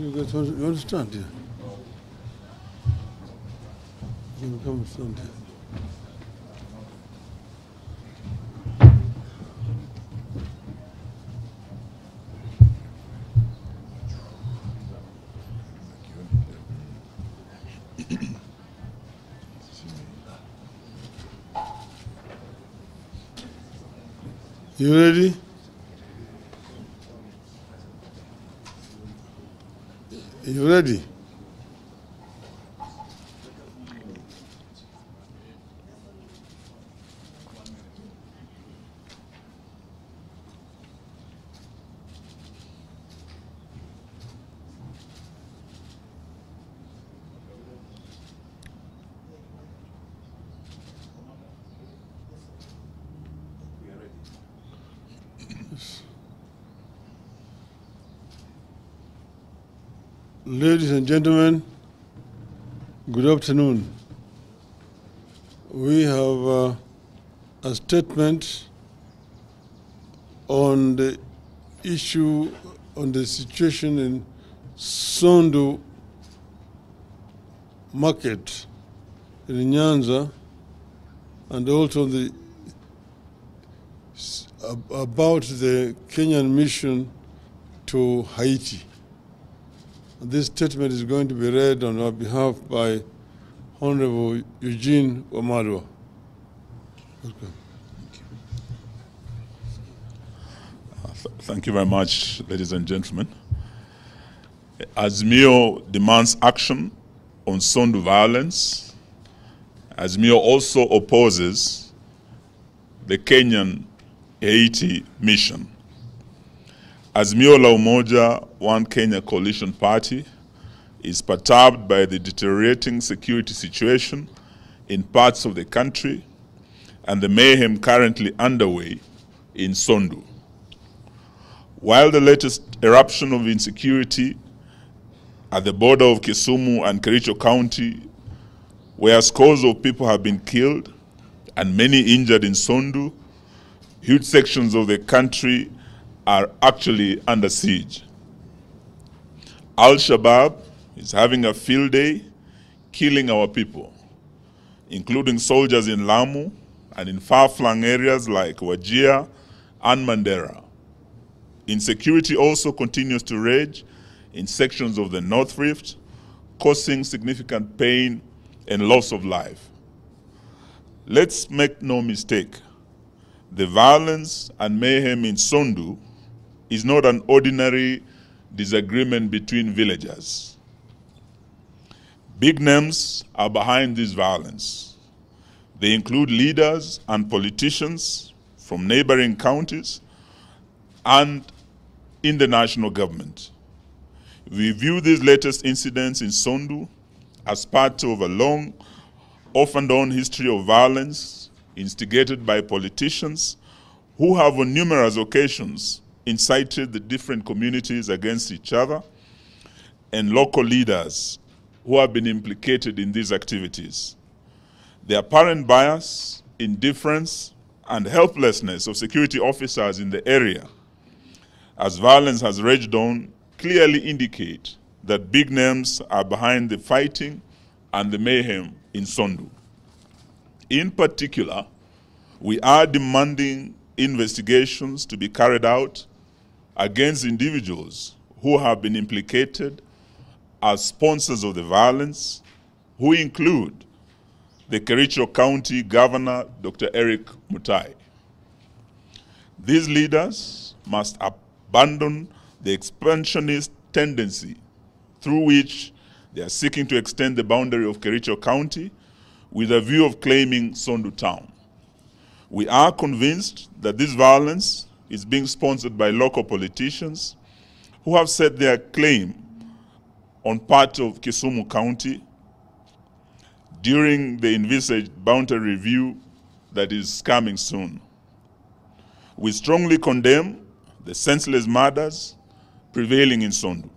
You guys you to here? You can come and stand here. You ready? You ready? Gentlemen, good afternoon. We have uh, a statement on the issue on the situation in Sondu market in Nyanza and also the about the Kenyan mission to Haiti. This statement is going to be read on our behalf by Honorable Eugene Wamalwa. Welcome. Th- Thank you very much, ladies and gentlemen. Azimio demands action on Sondu violence. Azimio also opposes the Kenyan Haiti mission. Azimio la Umoja One Kenya Coalition Party is perturbed by the deteriorating security situation in parts of the country and the mayhem currently underway in Sondu. While the latest eruption of insecurity at the border of Kisumu and Kericho County, where scores of people have been killed and many injured in Sondu, huge sections of the country are actually under siege. Al Shabaab is having a field day, killing our people, including soldiers in Lamu and in far flung areas like Wajir and Mandera. Insecurity also continues to rage in sections of the North Rift, causing significant pain and loss of life. Let's make no mistake the violence and mayhem in Sondu is not an ordinary disagreement between villagers. Big names are behind this violence. They include leaders and politicians from neighboring counties and in the national government. We view these latest incidents in Sondu as part of a long, off and on history of violence instigated by politicians who have on numerous occasions incited the different communities against each other and local leaders who have been implicated in these activities. The apparent bias, indifference, and helplessness of security officers in the area as violence has raged on clearly indicate that big names are behind the fighting and the mayhem in Sondu. In particular, we are demanding investigations to be carried out against individuals who have been implicated as sponsors of the violence, who include the Kericho County Governor, Dr. Eric Mutai. These leaders must abandon the expansionist tendency through which they are seeking to extend the boundary of Kericho County with a view of claiming Sondu town. We are convinced that this violence is being sponsored by local politicians who have set their claim on part of Kisumu County during the envisaged boundary review that is coming soon. We strongly condemn the senseless murders prevailing in Sondu.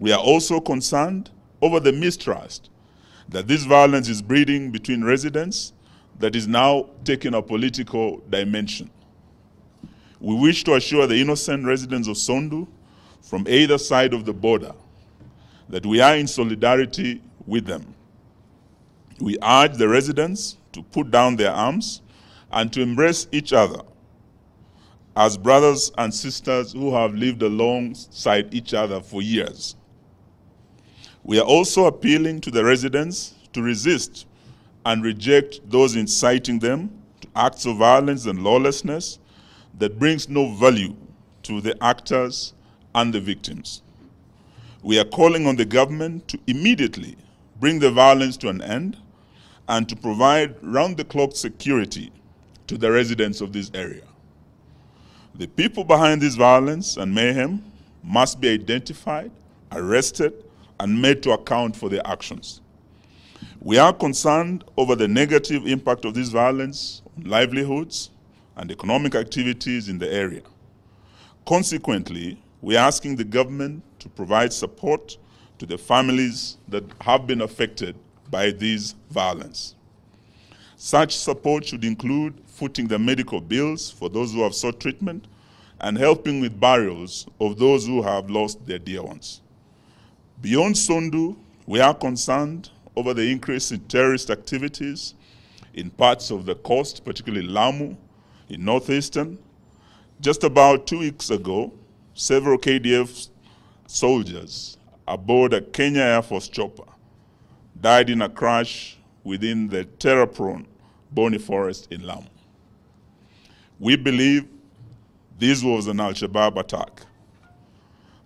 We are also concerned over the mistrust that this violence is breeding between residents that is now taking a political dimension. We wish to assure the innocent residents of Sondu from either side of the border that we are in solidarity with them. We urge the residents to put down their arms and to embrace each other as brothers and sisters who have lived alongside each other for years. We are also appealing to the residents to resist and reject those inciting them to acts of violence and lawlessness that brings no value to the actors and the victims. We are calling on the government to immediately bring the violence to an end and to provide round-the-clock security to the residents of this area. The people behind this violence and mayhem must be identified, arrested, and made to account for their actions. We are concerned over the negative impact of this violence on livelihoods and economic activities in the area. Consequently, we are asking the government to provide support to the families that have been affected by these violence. Such support should include footing the medical bills for those who have sought treatment and helping with burials of those who have lost their dear ones. Beyond Sondu, we are concerned over the increase in terrorist activities in parts of the coast, particularly Lamu, in northeastern. Just about two weeks ago, several KDF soldiers aboard a Kenya Air Force chopper died in a crash within the terror-prone Boni Forest in Lamu. We believe this was an Al-Shabaab attack.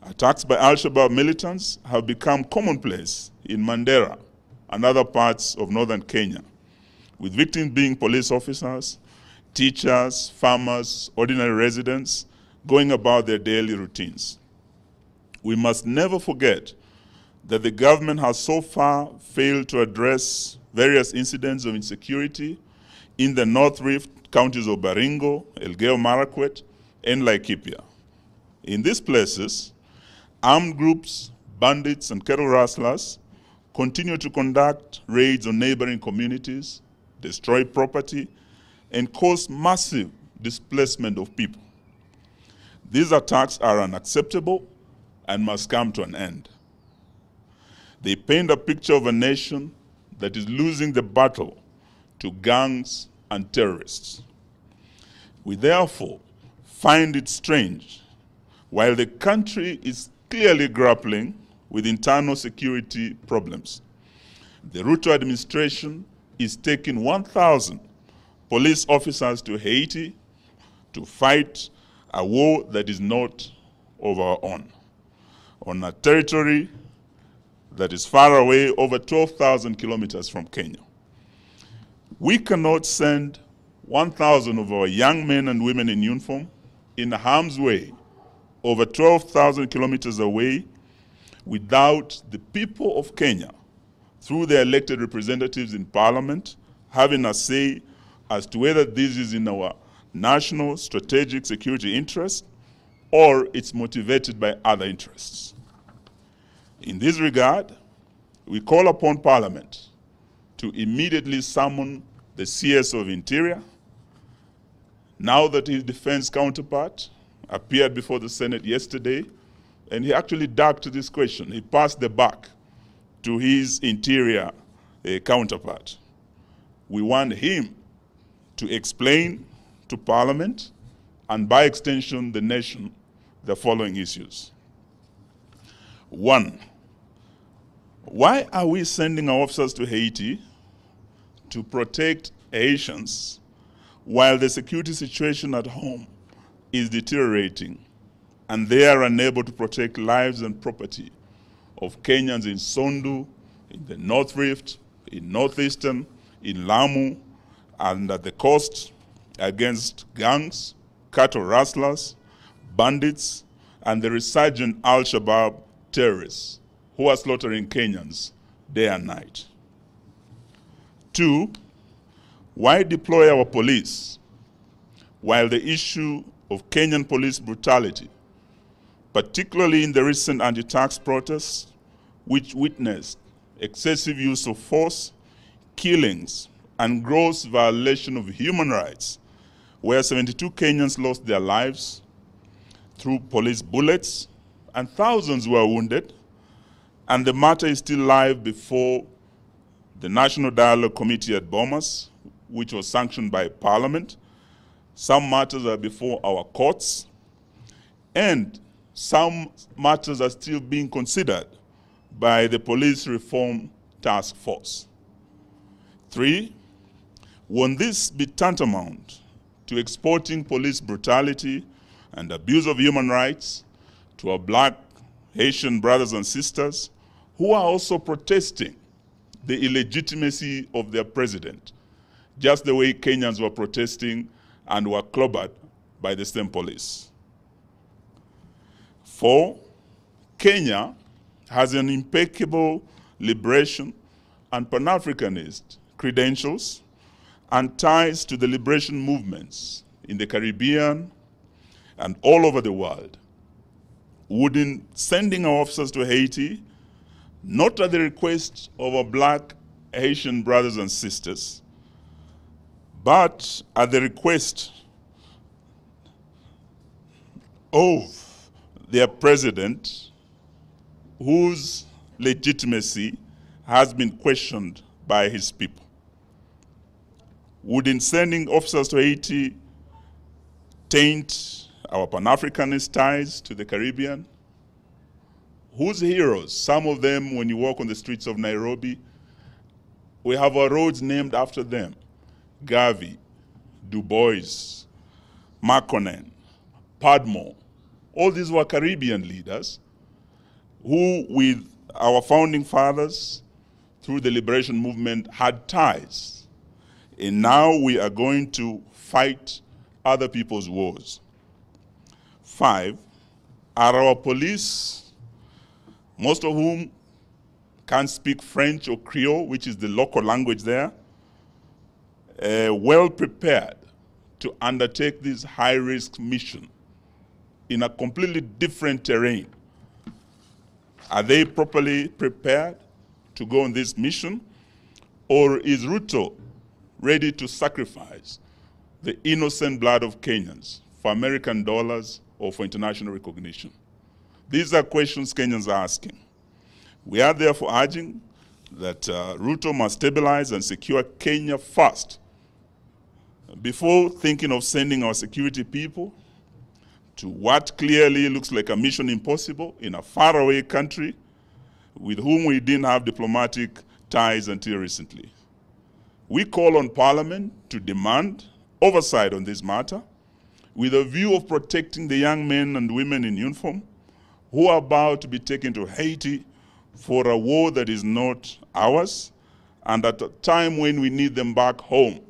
Attacks by Al-Shabaab militants have become commonplace in Mandera and other parts of northern Kenya, with victims being police officers, teachers, farmers, ordinary residents, going about their daily routines. We must never forget that the government has so far failed to address various incidents of insecurity in the North Rift counties of Baringo, Elgeyo Marakwet, and Laikipia. In these places, armed groups, bandits, and cattle rustlers continue to conduct raids on neighboring communities, destroy property, and cause massive displacement of people. These attacks are unacceptable and must come to an end. They paint a picture of a nation that is losing the battle to gangs and terrorists. We therefore find it strange, while the country is clearly grappling with internal security problems, the Ruto administration is taking 1,000 police officers to Haiti to fight a war that is not of our own, on a territory that is far away, over 12,000 kilometers from Kenya. We cannot send 1,000 of our young men and women in uniform in harm's way over 12,000 kilometers away without the people of Kenya, through their elected representatives in parliament, having a say as to whether this is in our national strategic security interest or it's motivated by other interests. In this regard, we call upon Parliament to immediately summon the CS of Interior, now that his defense counterpart appeared before the Senate yesterday, and he actually ducked this question. He passed the buck to his Interior uh, counterpart. We want him to explain to Parliament and by extension the nation the following issues. One, why are we sending our officers to Haiti to protect Haitians while the security situation at home is deteriorating and they are unable to protect lives and property of Kenyans in Sondu, in the North Rift, in Northeastern, in Lamu, and at the coast against gangs, cattle rustlers, bandits, and the resurgent Al-Shabaab terrorists who are slaughtering Kenyans day and night. Two, why deploy our police while the issue of Kenyan police brutality, particularly in the recent anti-tax protests, which witnessed excessive use of force, killings, and gross violation of human rights, where 72 Kenyans lost their lives through police bullets and thousands were wounded, and the matter is still live before the National Dialogue Committee at Bomas, which was sanctioned by Parliament. Some matters are before our courts, and some matters are still being considered by the Police Reform Task Force. Three, won't this be tantamount to exporting police brutality and abuse of human rights to our black Haitian brothers and sisters who are also protesting the illegitimacy of their president, just the way Kenyans were protesting and were clobbered by the same police. Four, Kenya has an impeccable liberation and Pan-Africanist credentials and ties to the liberation movements in the Caribbean and all over the world. Wouldn't sending our officers to Haiti, not at the request of our black Haitian brothers and sisters, but at the request of their president, whose legitimacy has been questioned by his people. Would in sending officers to Haiti taint our Pan-Africanist ties to the Caribbean? Whose heroes, some of them when you walk on the streets of Nairobi, we have our roads named after them. Garvey, Du Bois, Makonnen, Padmore. All these were Caribbean leaders who, with our founding fathers, through the liberation movement, had ties. And now we are going to fight other people's wars. Five, are our police, most of whom can't speak French or Creole, which is the local language there, uh, well prepared to undertake this high risk mission in a completely different terrain? Are they properly prepared to go on this mission? Or is Ruto ready to sacrifice the innocent blood of Kenyans for American dollars or for international recognition? These are questions Kenyans are asking. We are therefore urging that uh, Ruto must stabilize and secure Kenya first before thinking of sending our security people to what clearly looks like a mission impossible in a faraway country with whom we didn't have diplomatic ties until recently. We call on Parliament to demand oversight on this matter with a view of protecting the young men and women in uniform who are about to be taken to Haiti for a war that is not ours and at a time when we need them back home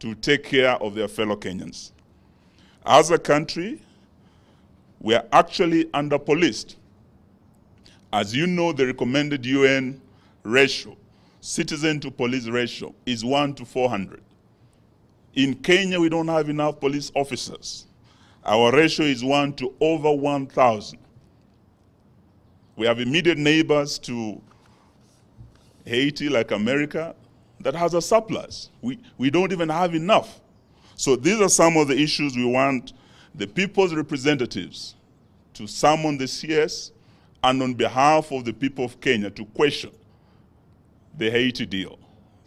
to take care of their fellow Kenyans. As a country, we are actually under-policed. As you know, the recommended UN ratio, citizen to police ratio, is 1 to 400. In Kenya, we don't have enough police officers. Our ratio is 1 to over 1,000. We have immediate neighbors to Haiti, like America, that has a surplus. We, we don't even have enough. So these are some of the issues we want the people's representatives to summon the CS and on behalf of the people of Kenya to question the Haiti deal.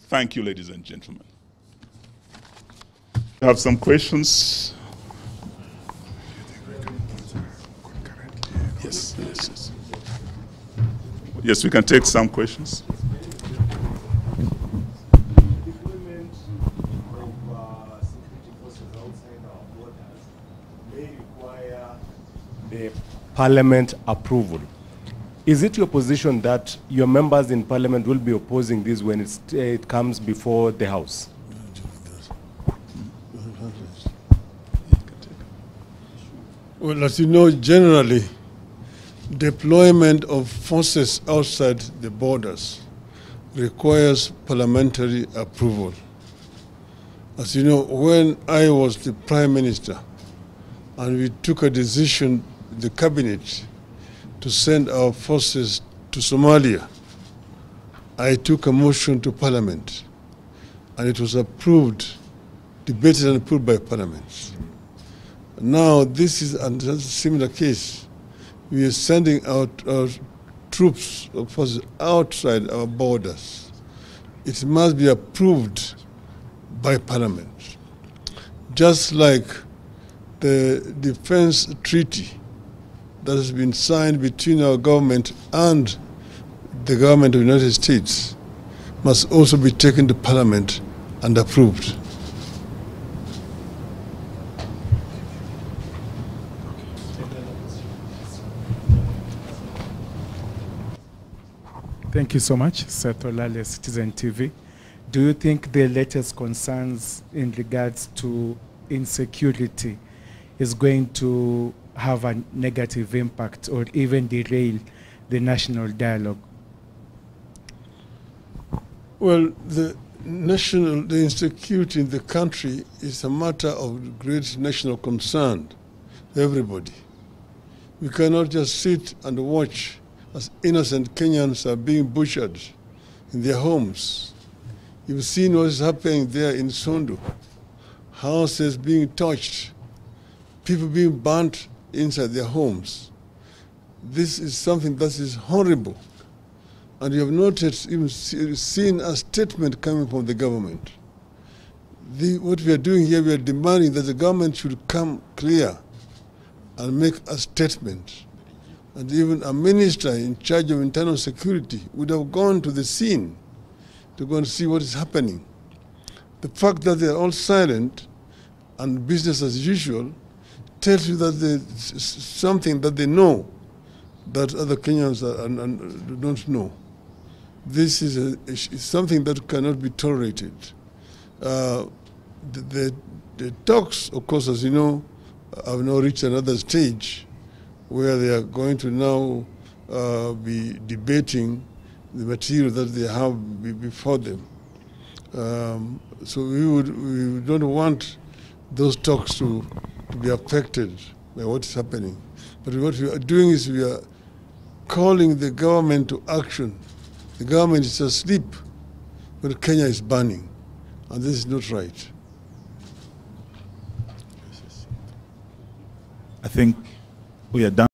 Thank you, ladies and gentlemen. I have some questions. Yes, yes, yes. Yes, we can take some questions. the parliament approval. Is it your position that your members in parliament will be opposing this when uh, it comes before the house? Well, as you know, generally, deployment of forces outside the borders requires parliamentary approval. As you know, when I was the prime minister and we took a decision, the cabinet, to send our forces to Somalia, I took a motion to parliament and it was approved, debated and approved by parliament. Now, this is a similar case. We are sending out our troops or forces outside our borders, it must be approved by Parliament. Just like the defense treaty that has been signed between our government and the government of the United States must also be taken to Parliament and approved. Thank you so much, Seth Olale, Citizen TV. Do you think the latest concerns in regards to insecurity is going to have a negative impact or even derail the national dialogue? Well, the national, the insecurity in the country is a matter of great national concern to everybody. We cannot just sit and watch as innocent Kenyans are being butchered in their homes. You've seen what is happening there in Sondu. Houses being touched, people being burnt inside their homes. This is something that is horrible. And you have not even seen a statement coming from the government. The, what we are doing here, we are demanding that the government should come clear and make a statement. And even a minister in charge of internal security would have gone to the scene to go and see what is happening. The fact that they are all silent and business as usual tells you that there's something that they know that other Kenyans are, and, and don't know. This is, a, something that cannot be tolerated. Uh, the, the, the talks, of course, as you know, have now reached another stage where they are going to now uh, be debating the material that they have be before them. Um, so we would we don't want those talks to, to be affected by what is happening. But what we are doing is we are calling the government to action. The government is asleep, but Kenya is burning, and this is not right. I think we are done.